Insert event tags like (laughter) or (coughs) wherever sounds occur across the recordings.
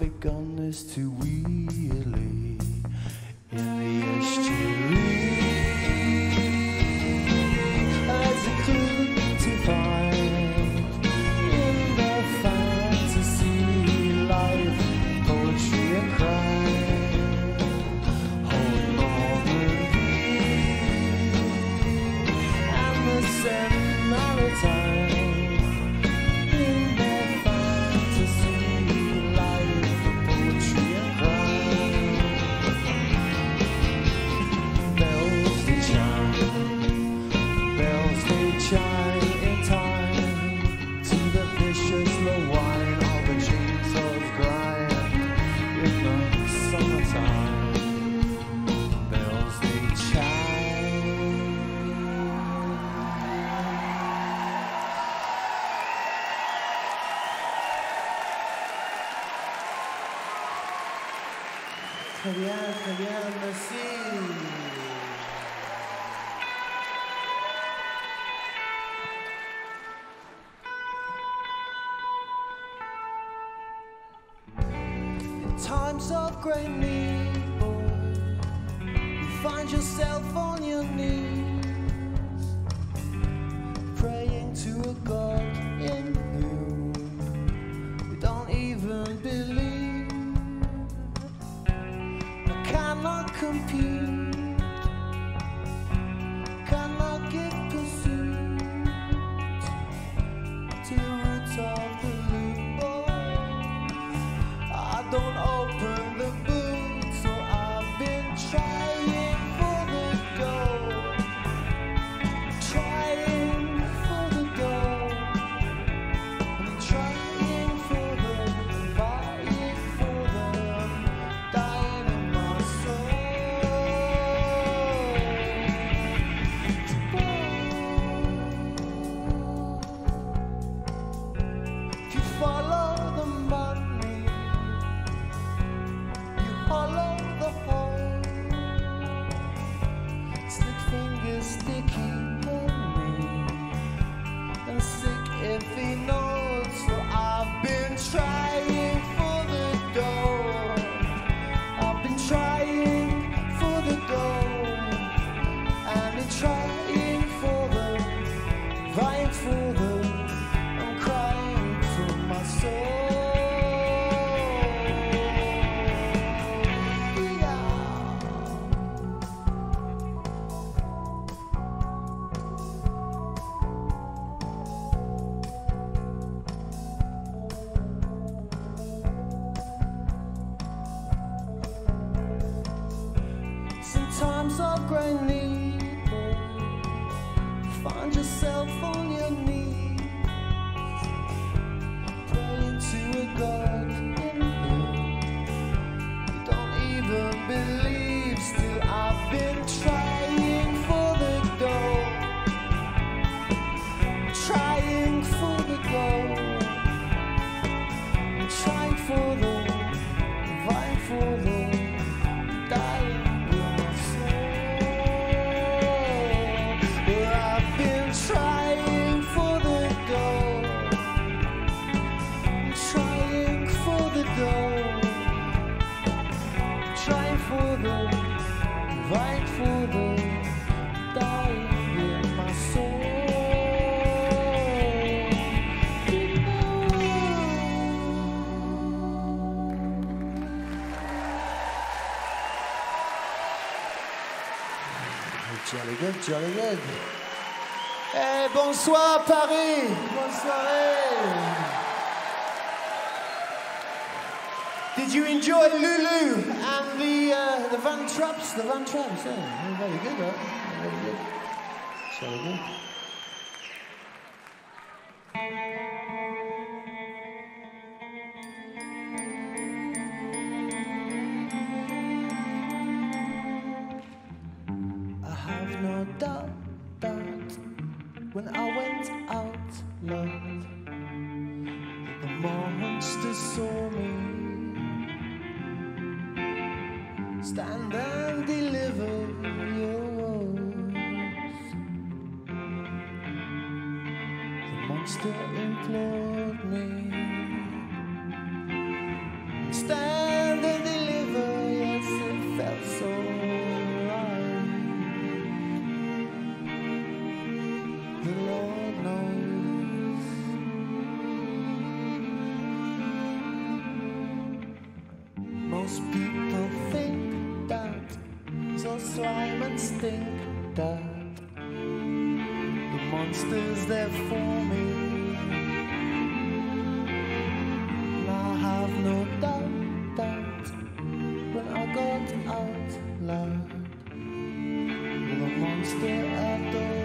and I've find yourself on your knees, you enjoy Lulu and the uh, the Van Traps? The Van Traps, yeah. Oh, very good, right? Very good. So good. the monster at the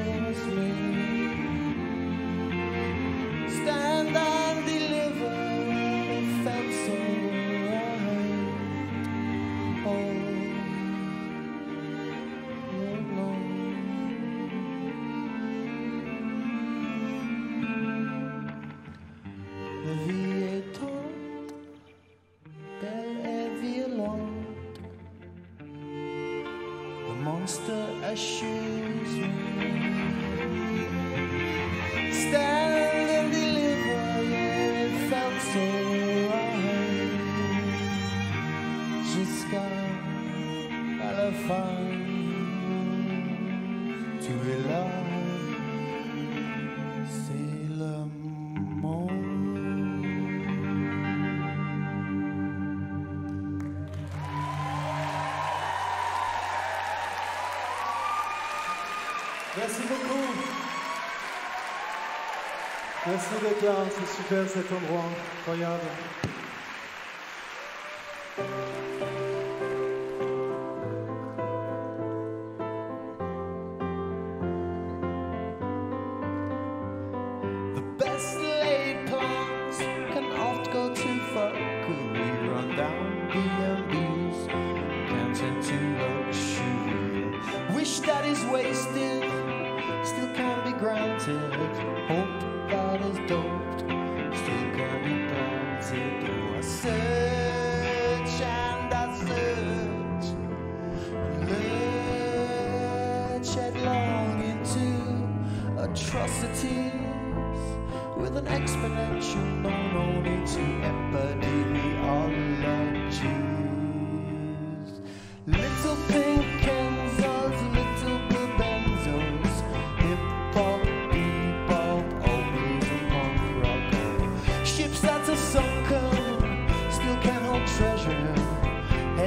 Merci d'être c'est super cet endroit, incroyable.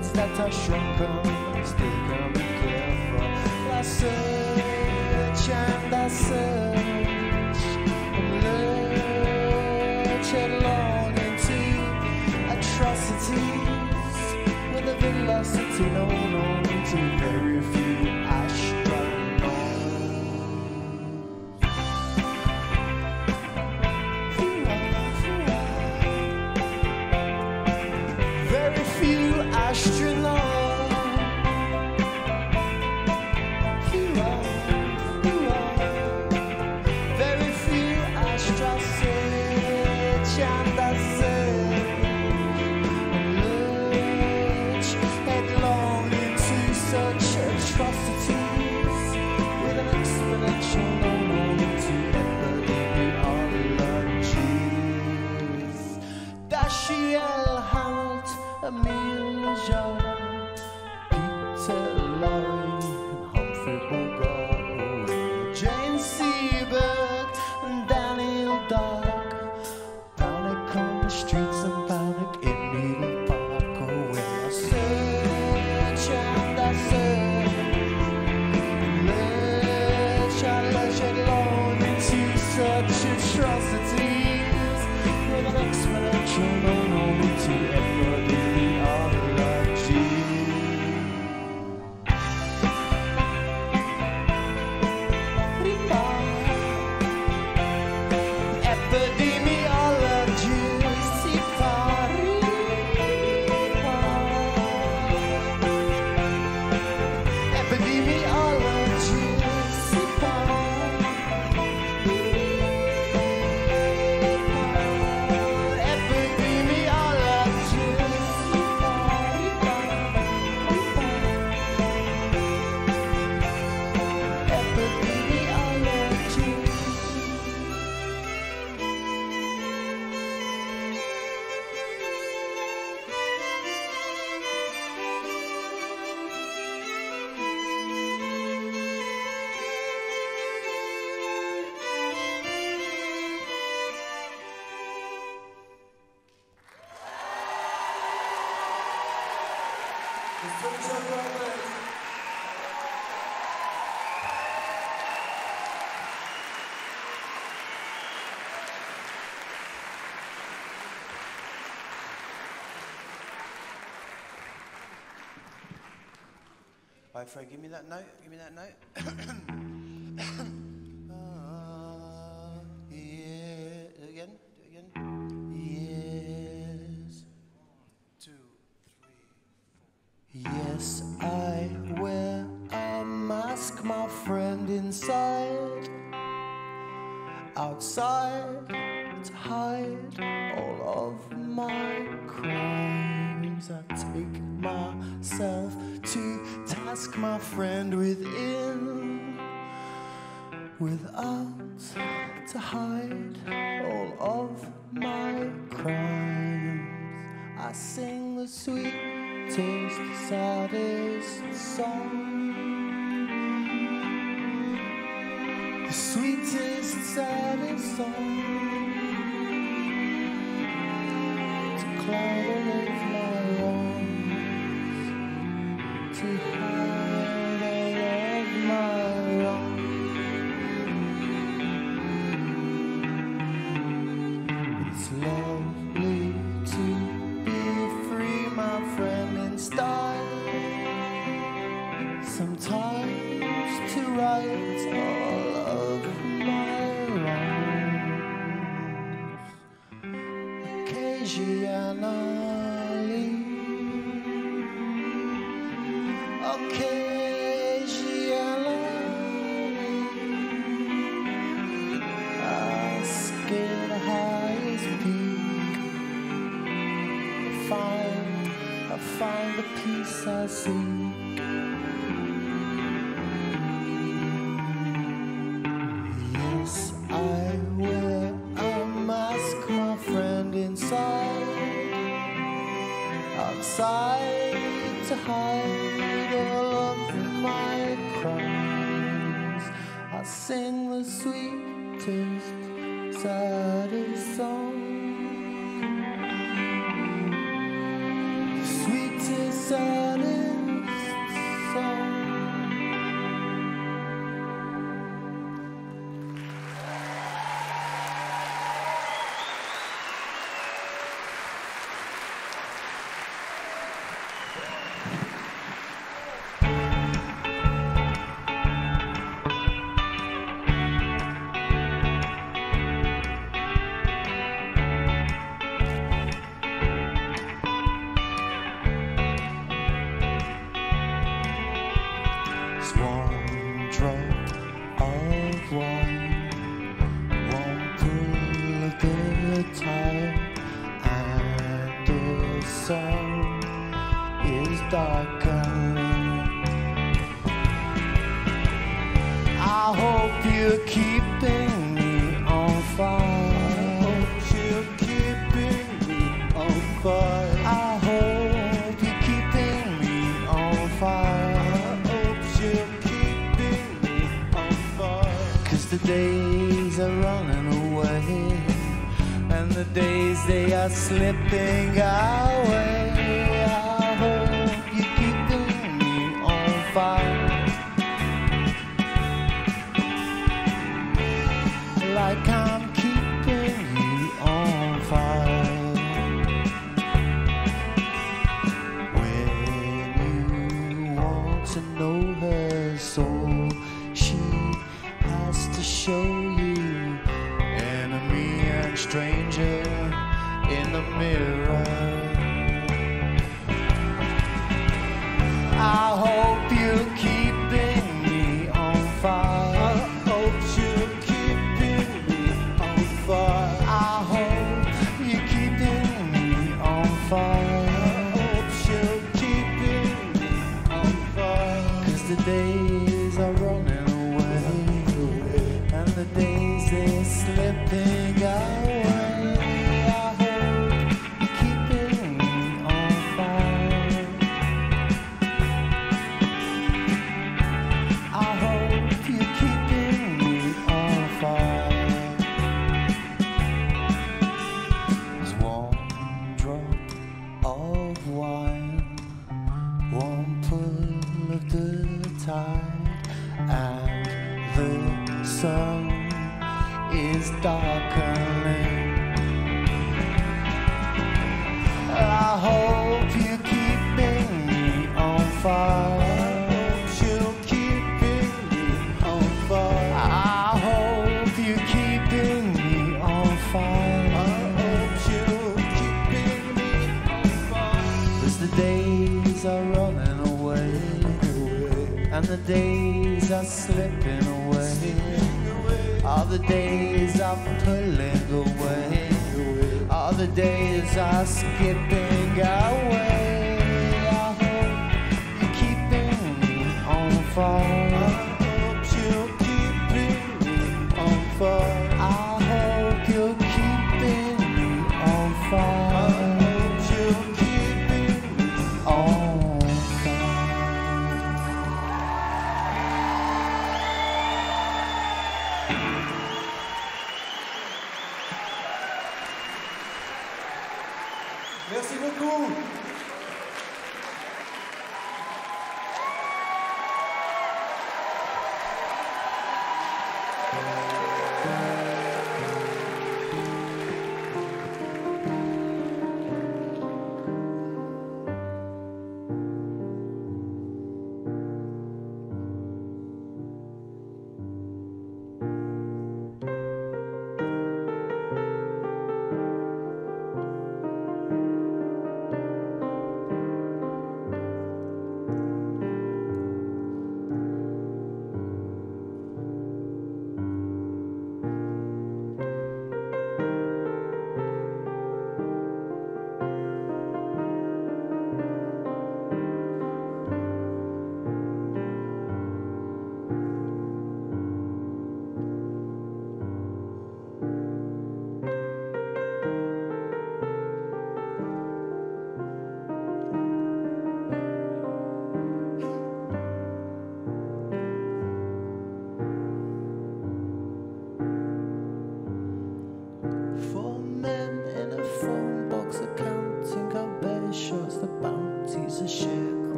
minutes that I shrunk. Hi, Fred, give me that note. Give me that note. (coughs) uh, yeah. Again. Do it again. Yes. Yes, I wear a mask, my friend, inside, outside my friend within without to hide. occasionally, occasionally, I I find, I find the peace I seek.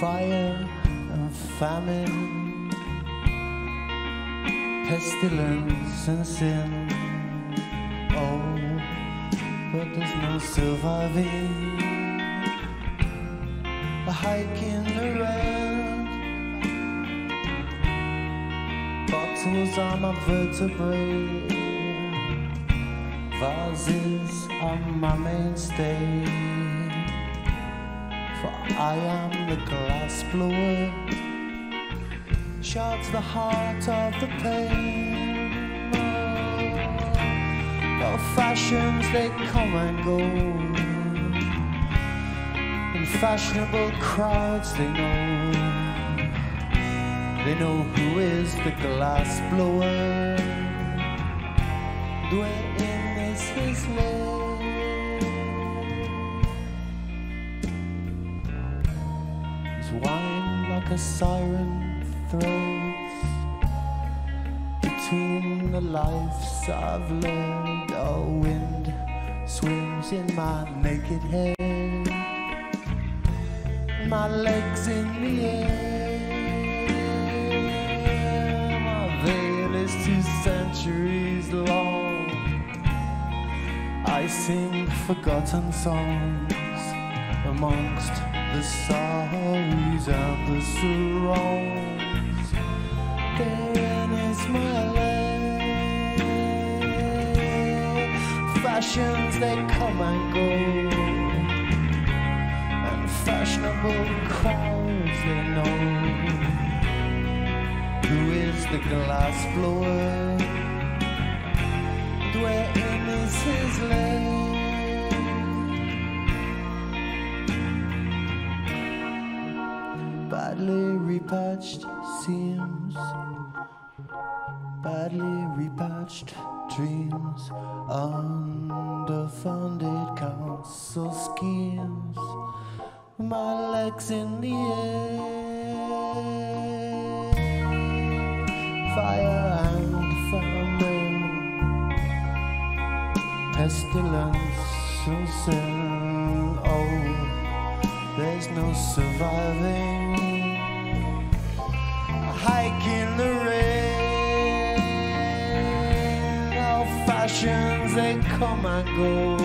Fire and famine, pestilence and sin. Oh, but there's no surviving a hike in the red. Bottles are my vertebrae, vases are my mainstay. For I am the glass blower, shards the heart of the pain. Oh, fashions they come and go. In fashionable crowds they know They know who is the glass blower. Wherein is his lay His wine like a siren throws Between the lives I've led A wind swims in my naked head. My legs in the air. Centuries long. I sing forgotten songs amongst the sorrows and the songs. Therein is my lay. Fashions they come and go and fashionable crowds they know who is the glass blower badly repatched seams badly repatched dreams. Underfunded council schemes. My legs in the air. Fire pestilence and sin. Oh there's no surviving. A hike in the rain. All fashions they come and go.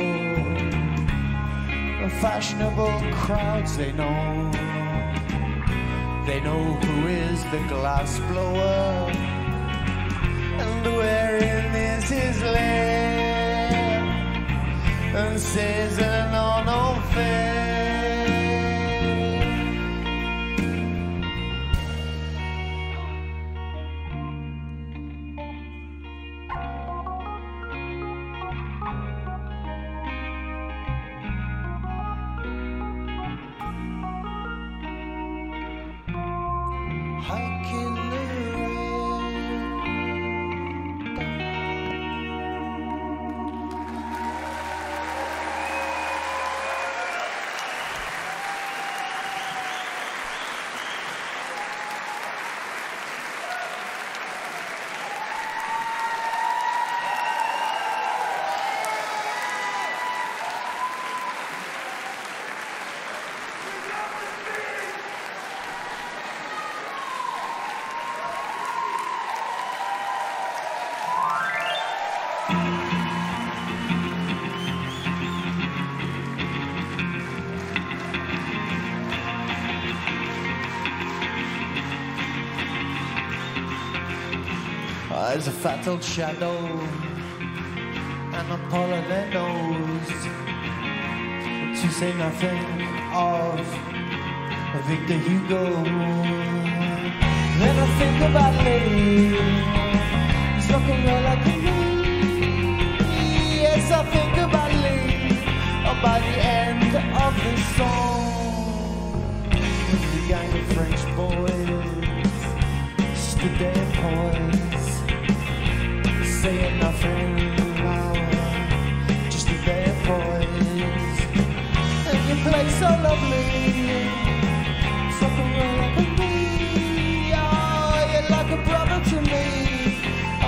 The fashionable crowds they know. They know who is the glass blower. And wherein is his lair and says an unfair There's a fat old shadow and a pollen nose. To say nothing of Victor Hugo. I think about Lee. He's looking real like me. Yes, I think about Lee. Oh, by the end of the song,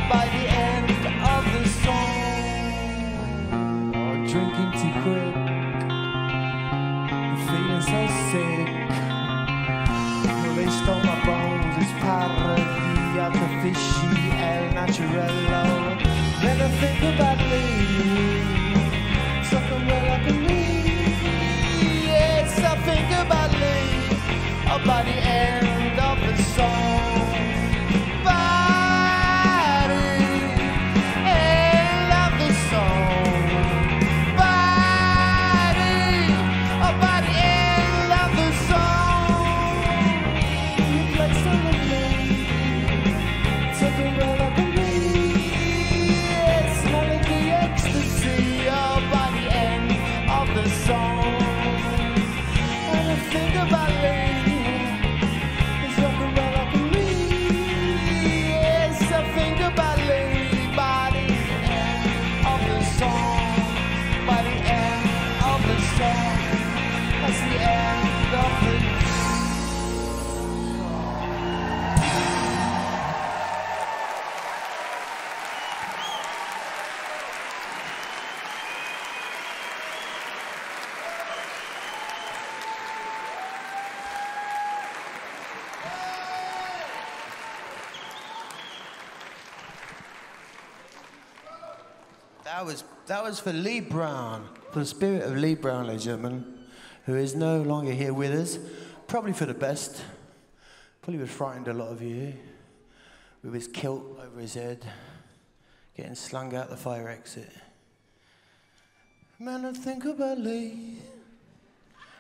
by the end of the song, oh, drinking too quick, feeling so sick. They stole my bones, it's paradis artificial el naturello. I think about That was that was for Lee Brown, for the spirit of Lee Brown, ladies and gentlemen, who is no longer here with us. Probably for the best. Probably would frightened a lot of you with his kilt over his head, getting slung out the fire exit. Man, I think about Lee.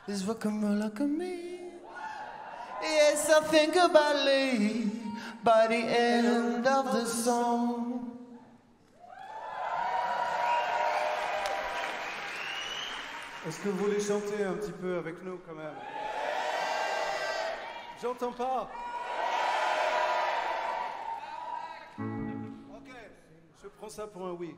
Is rock and roll like me. Yes, I think about Lee by the end of the song. Est-ce que vous voulez chanter un petit peu avec nous quand même? J'entends pas. Ok, je prends ça pour un oui.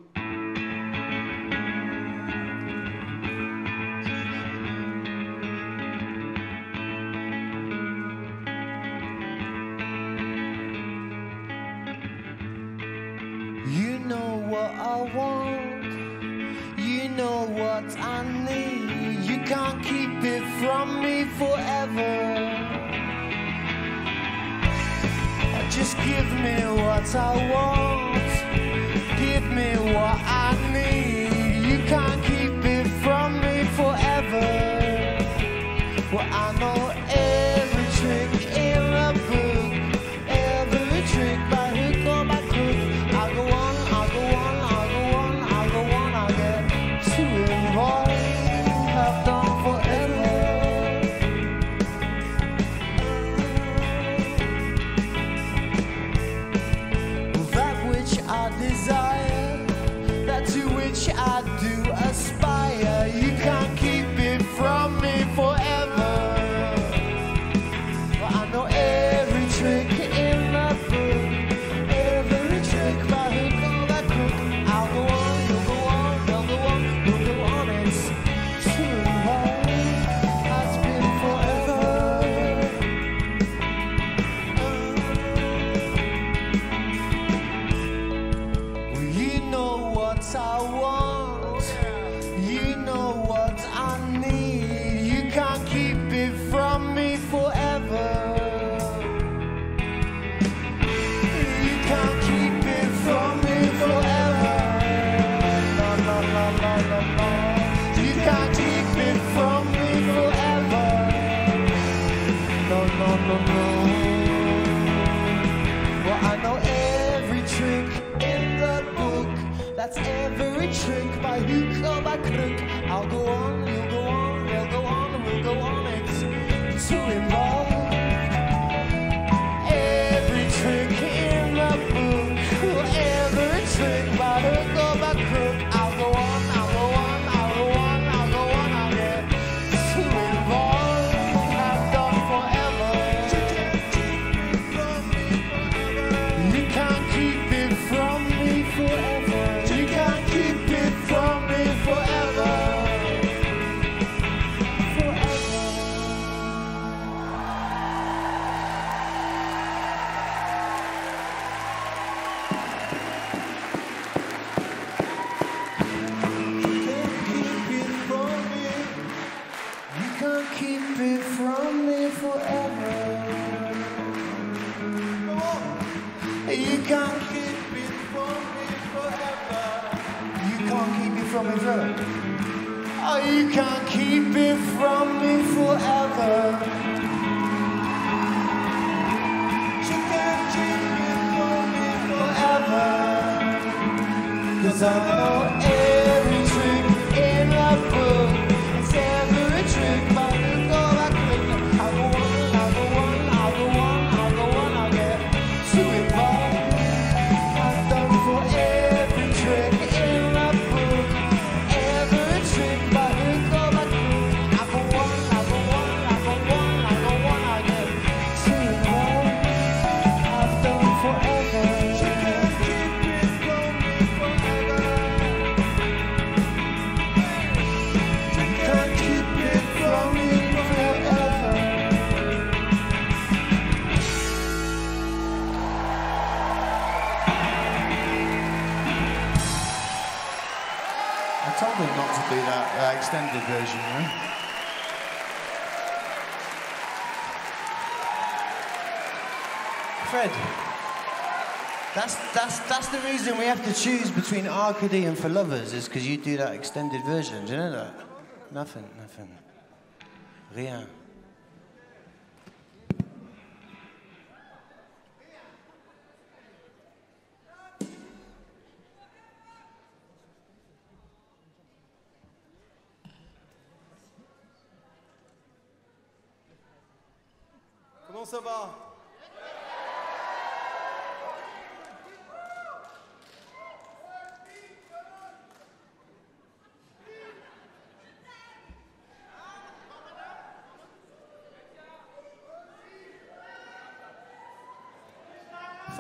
You know what I want. You know what I need. Can't keep it from me forever. Just give me what I want. You. to choose between Arcady and For Lovers is because you do that extended version. Do you know that? Nothing, nothing. Rien. Comment ça va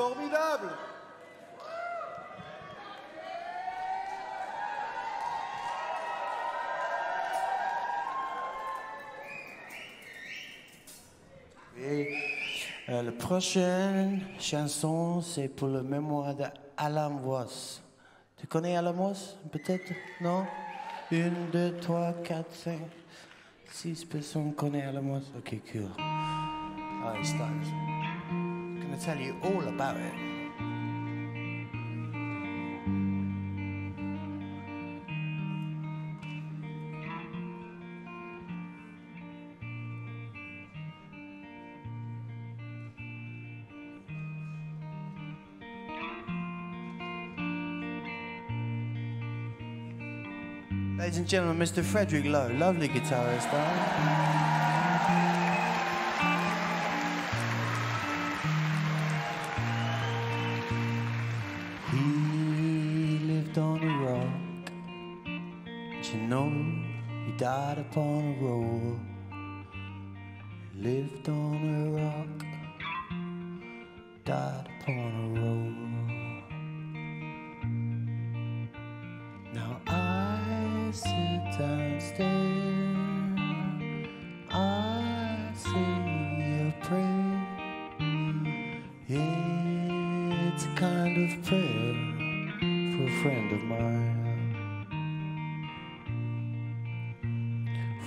formidable. Et euh, la prochaine chanson, c'est pour le mémoire d'Alan Voss. Tu connais Alan Voss, peut-être? Non? Une, deux, trois, quatre, cinq, six personnes connaissent Alan Voss. Ok, cool. Ah, stars. tell you all about it. Ladies and gentlemen, Mr. Frédéric Lo, lovely guitarist.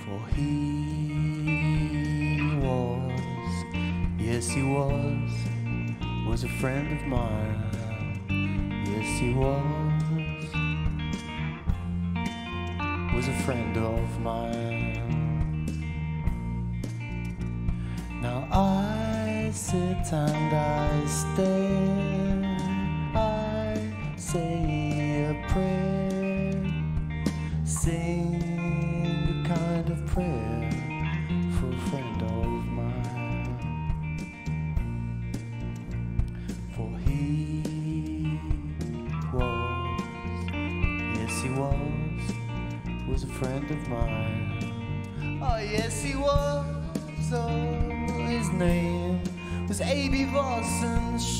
for he was, yes, he was, was a friend of mine. Yes, he was, was a friend of mine. Now I sit and I stare, I say. baby voicing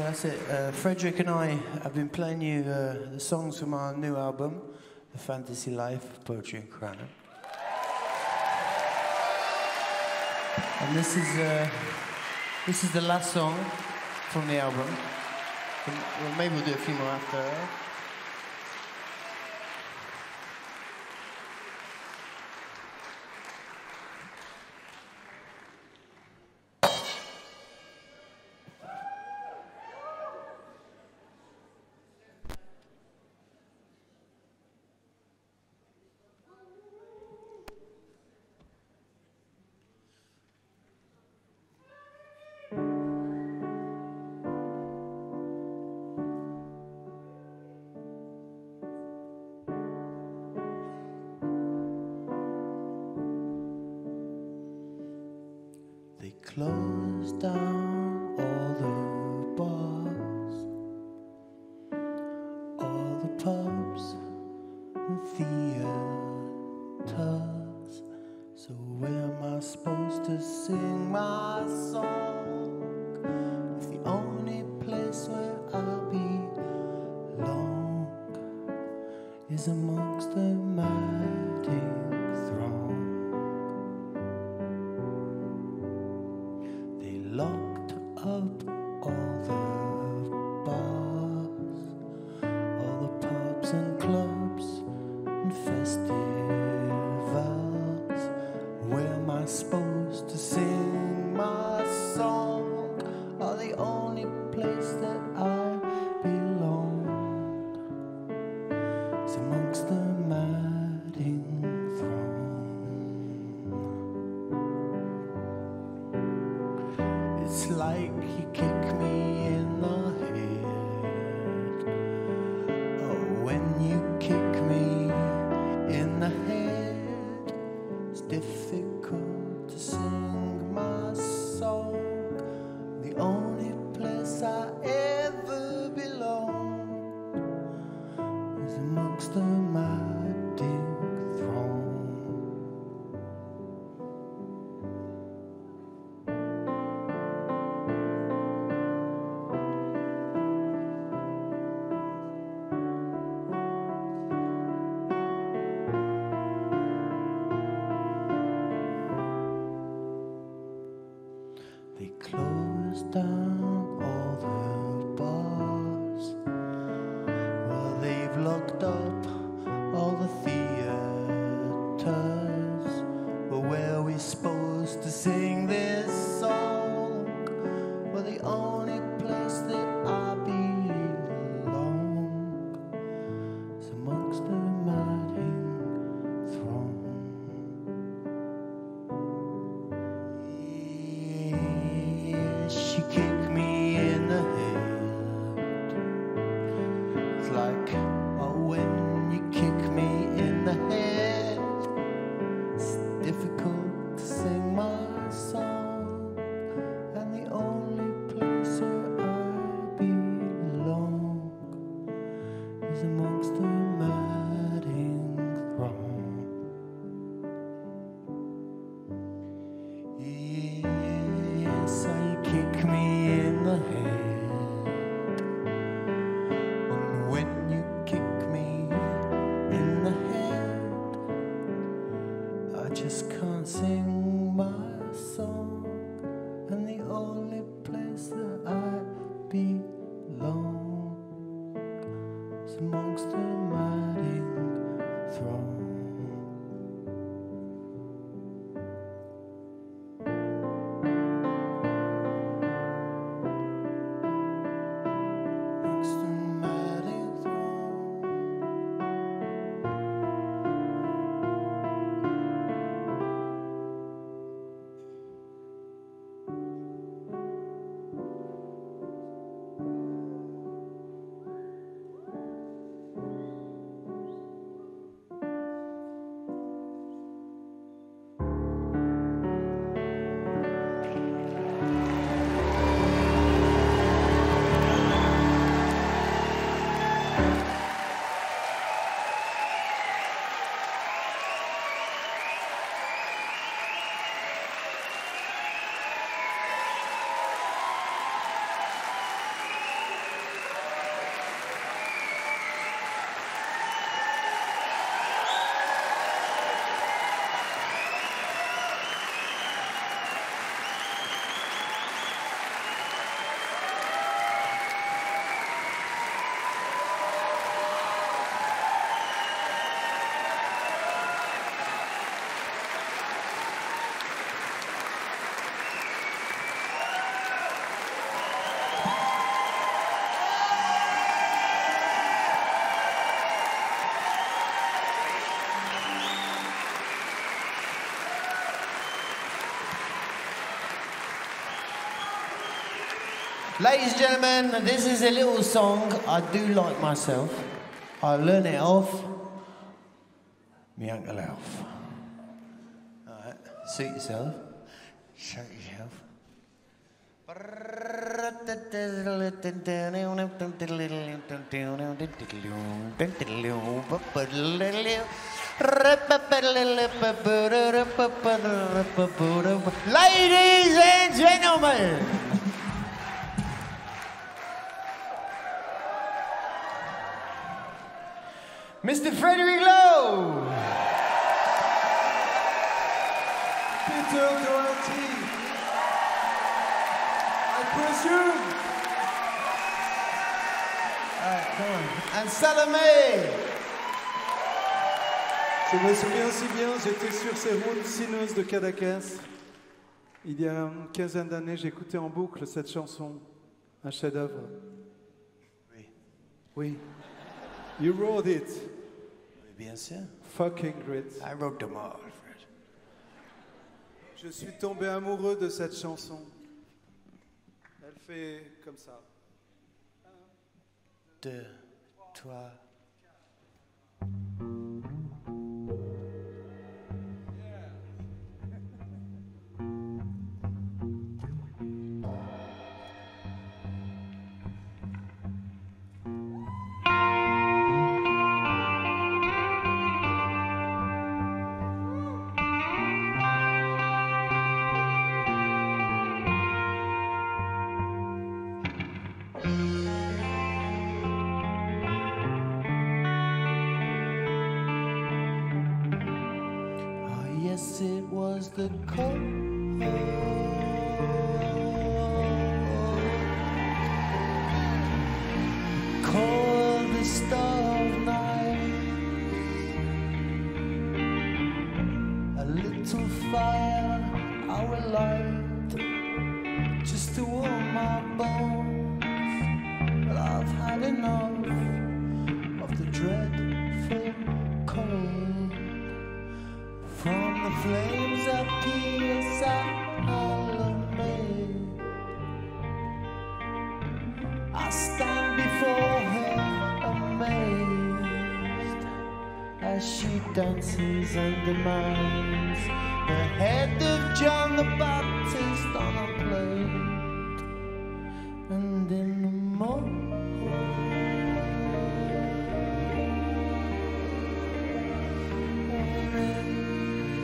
So that's it. Uh, Frederick and I have been playing you uh, the songs from our new album, The Fantasy Life of Poetry and Crime. And this is, uh, this is the last song from the album. Well, maybe we'll do a few more after. it's like you kick me Ladies and gentlemen, this is a little song I do like myself. I learn it off Mr. Frederick Lowe. Peter Doherty. I presume. Alright, come on. And Salome. Je me souviens si bien, j'étais sur ces routes sinueuses de Cadaqués. Il y a une quinzaine d'années, j'écoutais en boucle cette chanson, un chef-d'œuvre. Oui. Oui. You wrote it. Bien sûr. Fucking great. I wrote them all, Fred. Je suis tombé amoureux de cette chanson. Elle fait comme ça. Deux, trois. And demands the head of John the Baptist on a plate. And in the morning,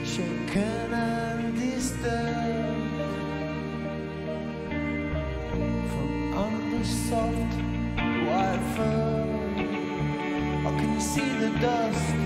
shaken and disturbed from under soft white fur. Or can you see the dust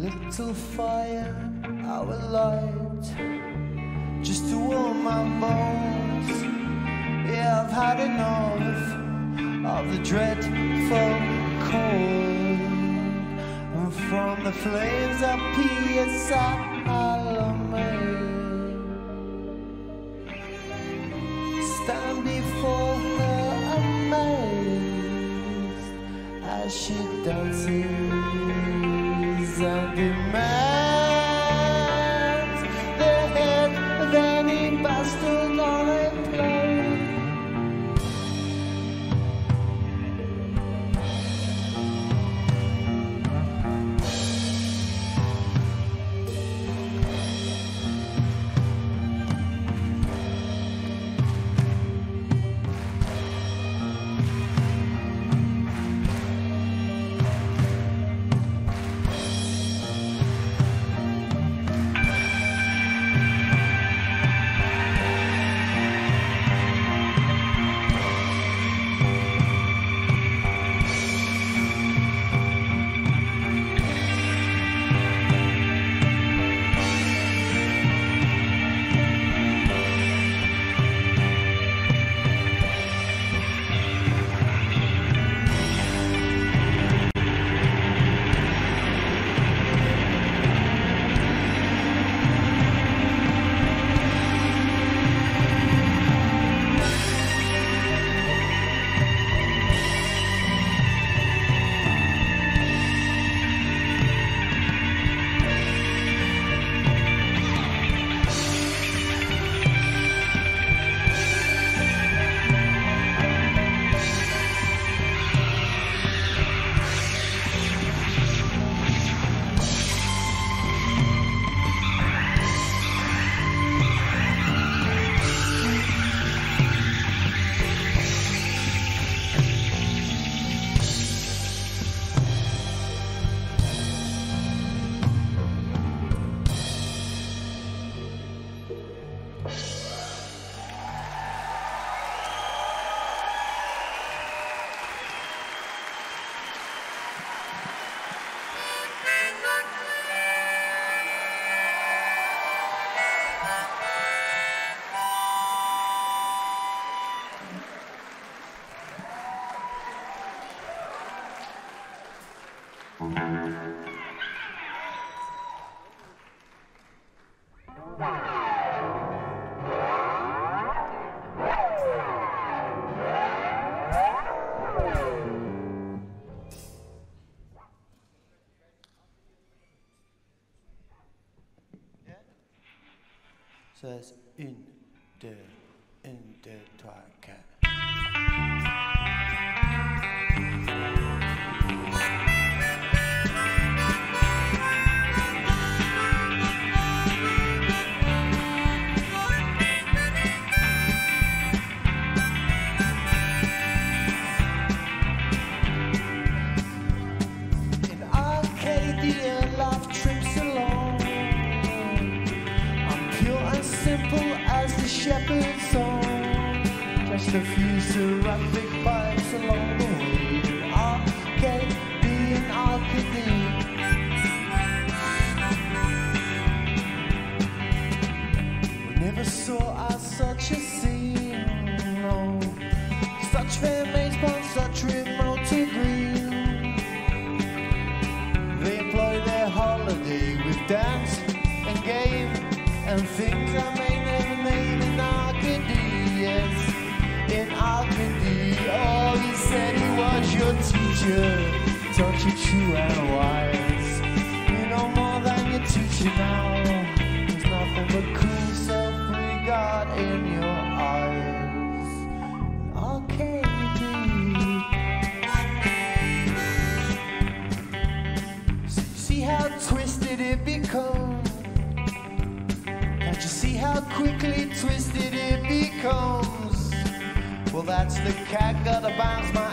little fire I light just to warm my bones. Yeah, I've had enough of the dreadful cold and from the flames of Pia Salome. Stand before her amazed as she dances and demands 16, 1. The cat got a bounce.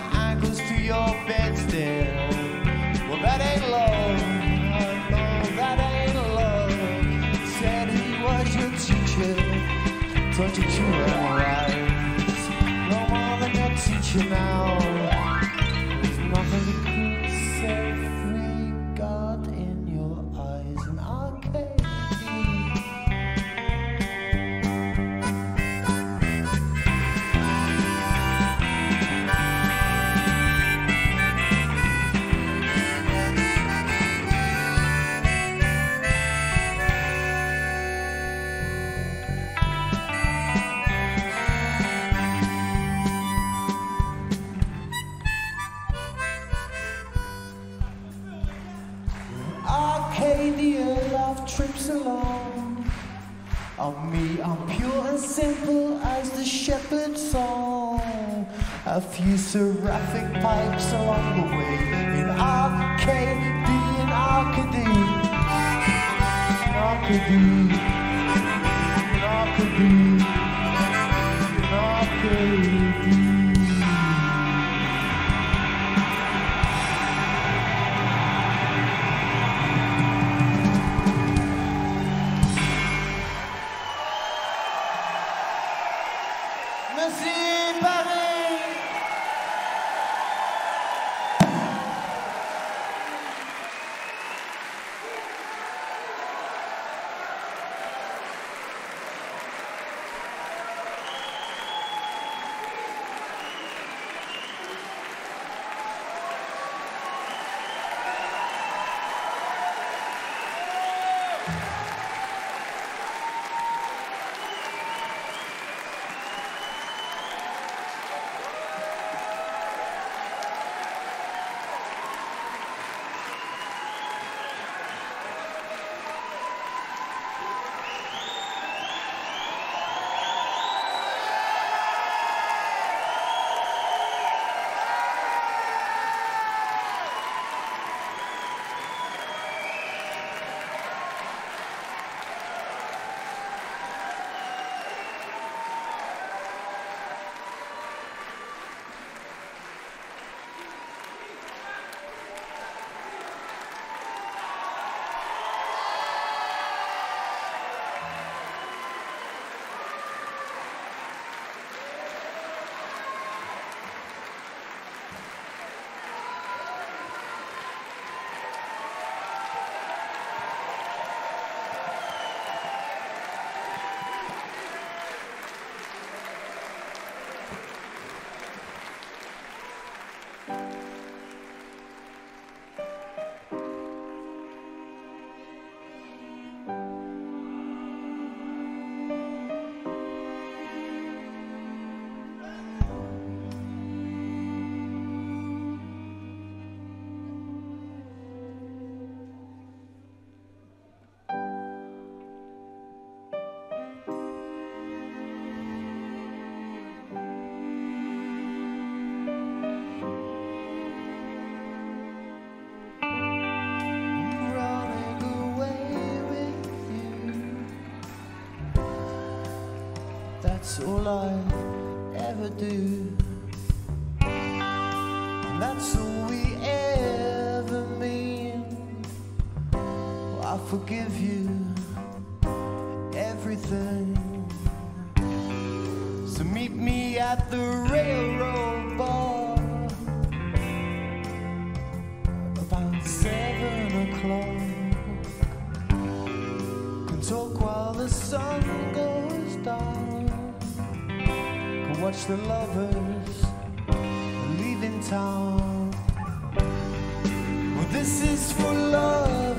will I ever do? And that's all we ever mean. Well, I forgive you everything. So meet me at the railroad bar about seven o'clock. Can talk while the sun watch the lovers leaving town. Well, this is for love.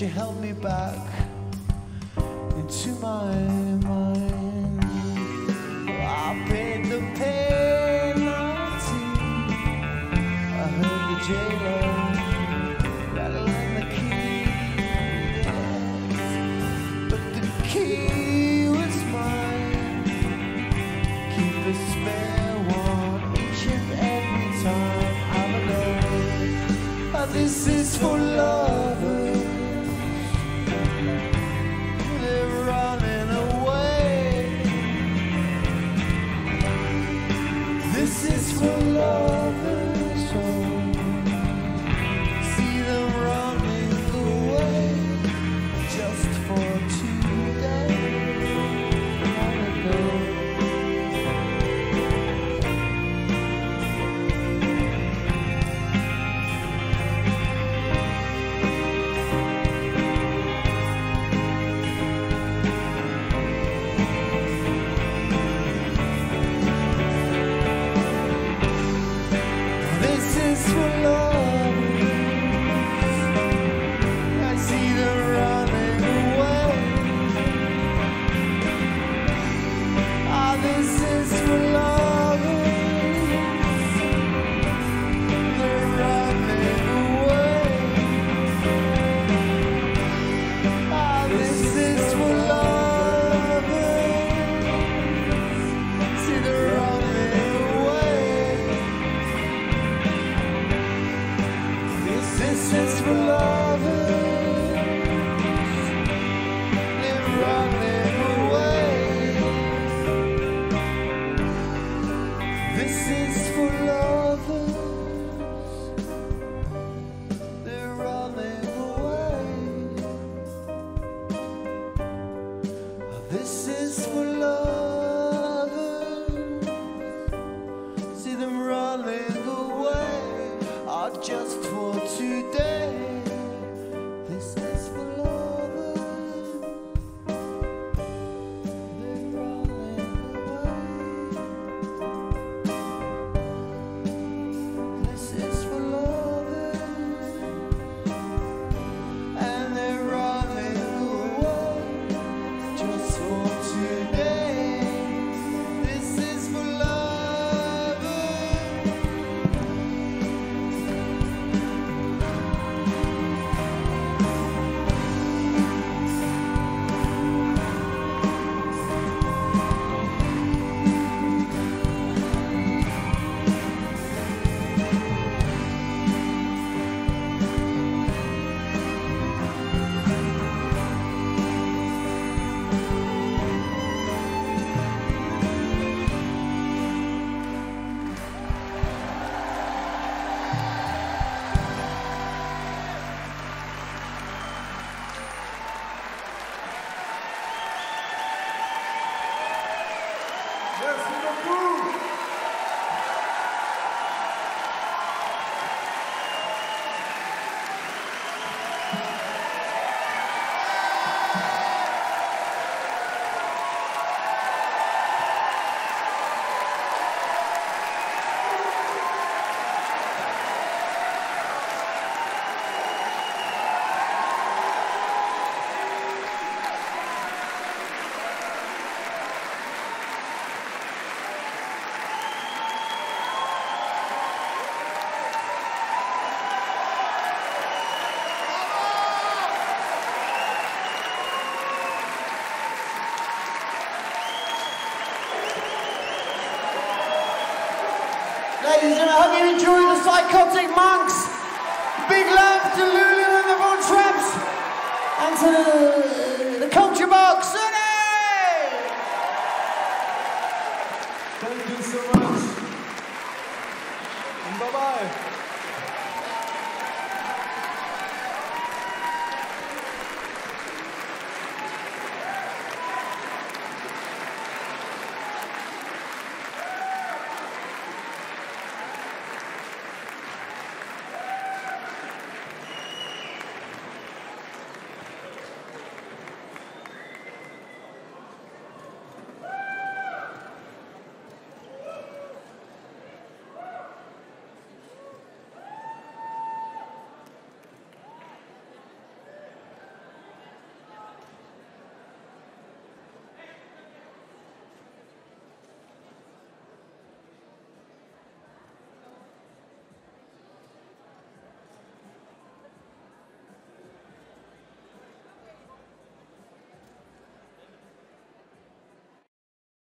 you held me back into my mind. I paid the penalty. I heard the jail. Psychotic Monks. Big love to Lulu and the Von Traps and